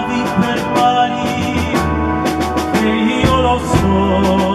navi per mari che io lo so.